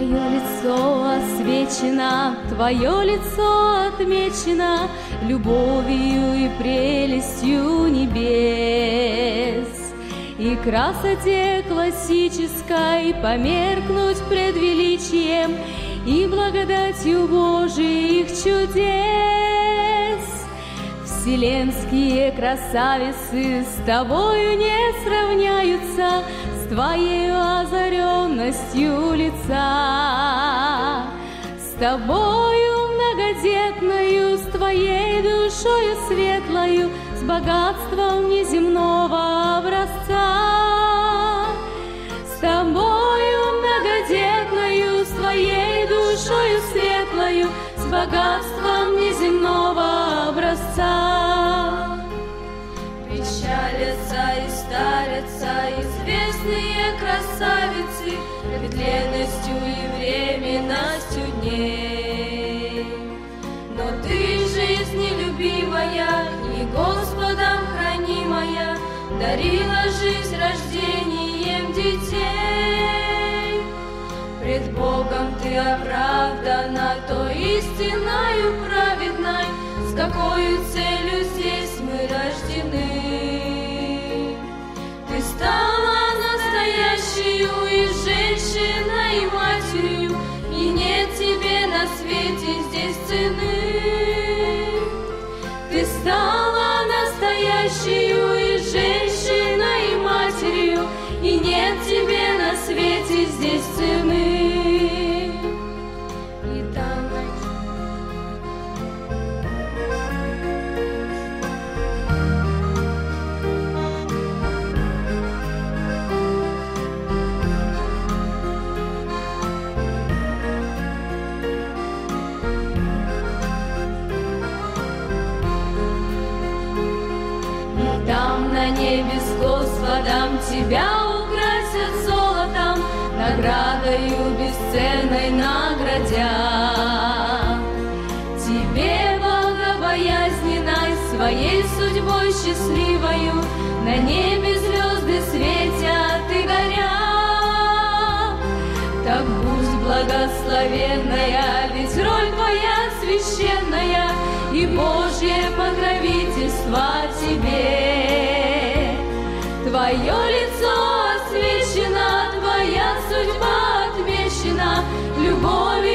лицо освечено, Твое лицо отмечено Любовью и прелестью небес. И красоте классической Померкнуть пред величием И благодатью Божиих чудес. Вселенские красавицы С тобою не сравняются, Твоей озаренностью лица. С тобою многодетною, с твоей душою светлою, с богатством неземного образца. С тобою многодетною, с твоей душою светлою, с богатством неземного образца. Красавицы Пред ленностью и временностью дней. Но ты, жизнелюбивая и Господом хранимая, Дарила жизнь рождением детей. Пред Богом ты оправдана той истинною праведной, С какой целью здесь цены. И там на небе с Господом тебя наградою бесценной наградя. Тебе богобоязненной своей судьбой счастливою на небе звезды светят и горят. Так будь благословенная, ведь роль твоя священная и Божье покровительство тебе. Твое любовь.